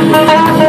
¡Gracias!